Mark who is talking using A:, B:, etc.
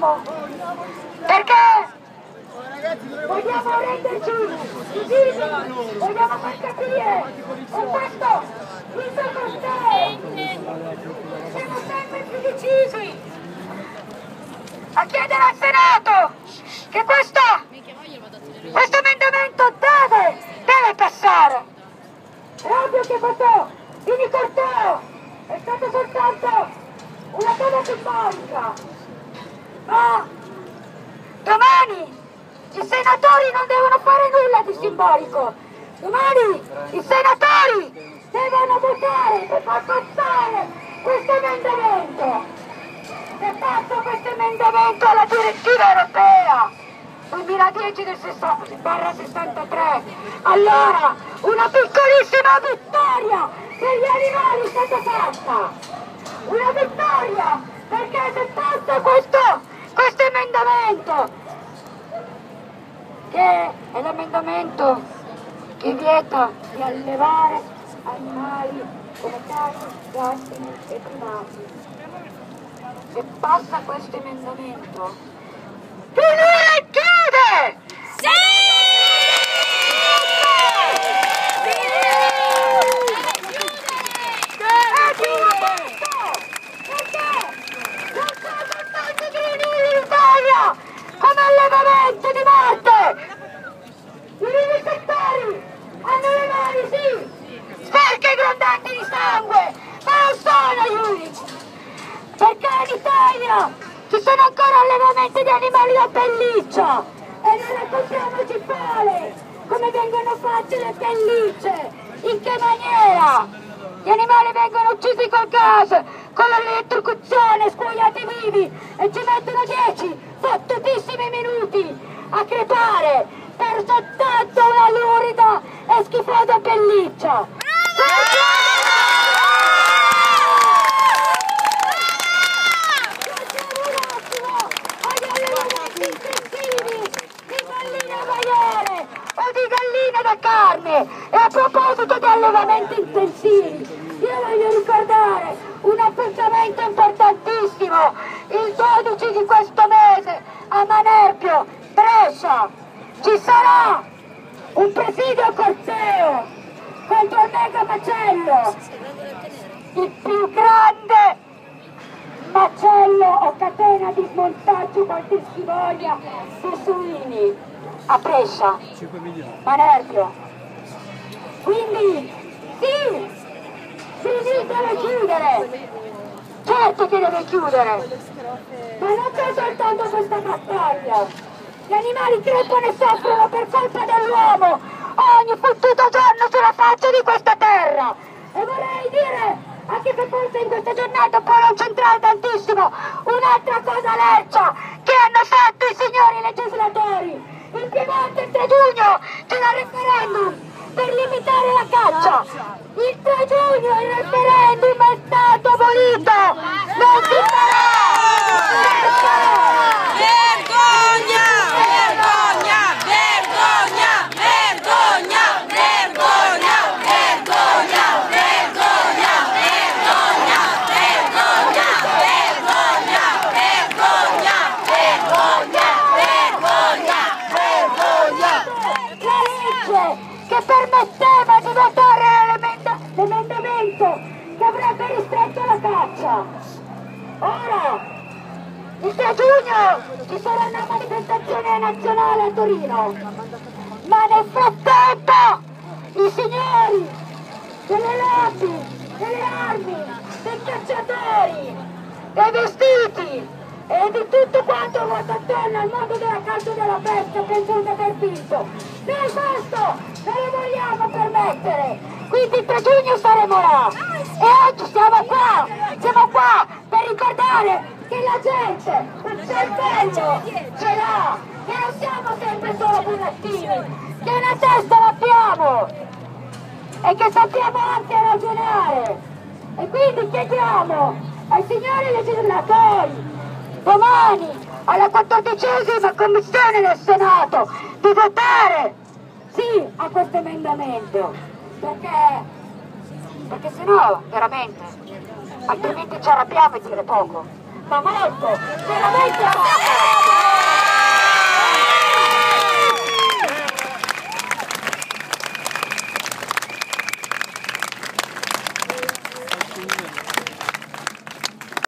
A: votiamo? Perché? Vogliamo renderci visivi, vogliamo far capire. Questo viso corteo siamo sempre più decisi a chiedere al Senato che questo, questo emendamento deve, deve passare. È ovvio che questo mini corteo è stato soltanto una cosa simbolica, ma domani i senatori non devono fare nulla di simbolico. Domani i senatori devono votare per far passare questo emendamento. Se passa questo emendamento alla direttiva europea 2010 del 63, allora una piccolissima vittoria per gli animali è stata fatta. Una vittoria perché se passa questo emendamento che è l'emendamento che vieta di allevare animali come cani, gatti e primati. Se passa questo emendamento, finire e chiude! E chiude questo! Perché non sono soltanto i grilli in Italia come allevamento di morte! I vivisettori hanno le mani, sì, e grondanti di sangue, ma non sono gli unici! Perché in Italia ci sono ancora allevamenti di animali da pelliccia e non raccontiamoci fare come vengono fatte le pellicce, in che maniera! Gli animali vengono uccisi col gas, con l'elettrocuzione, scuoiati vivi e ci mettono 10 fottutissimi minuti a crepare per soltanto una lurida e schifosa pelliccia. Pensiamo un attimo agli allevamenti intensivi di galline maiale o di galline carne. E a proposito di allevamenti intensivi, io voglio ricordare un appuntamento importantissimo il 12 di questo mese a Manerbio, Brescia. Ci sarà un presidio corteo contro il mega macello, il più grande macello o catena di smontaggio qual si voglia di suini a Brescia, Manerbio. Quindi sì, sì, deve chiudere, certo che deve chiudere, ma non c'è soltanto questa battaglia. Gli animali crepano e soffrono per colpa dell'uomo ogni fottuto giorno sulla faccia di questa terra. E vorrei dire, anche se forse in questa giornata può non centrare tantissimo, un'altra cosa leccia che hanno fatto i signori legislatori. In Piemonte il 3 giugno c'è il referendum per limitare la caccia. Il 3 giugno il referendum permetteva di votare l'emenda- l'emendamento che avrebbe ristretto la caccia. Ora, il 3 giugno ci sarà una manifestazione nazionale a Torino, ma nel frattempo i signori delle lobby, delle armi, dei cacciatori, dei vestiti e di tutto quanto ruota attorno al mondo della caccia e della pesca penso di aver vinto. Noi questo non lo vogliamo permettere, quindi il 3 giugno saremo là. E oggi siamo qua, siamo qua per ricordare che la gente un cervello ce l'ha, che non siamo sempre solo burattini, che una testa l'abbiamo e che sappiamo anche ragionare. E quindi chiediamo ai signori legislatori domani alla quattordicesima commissione del Senato di votare sì a questo emendamento. Perché perché sennò veramente altrimenti ci arrabbiamo e dire poco ma molto veramente. poco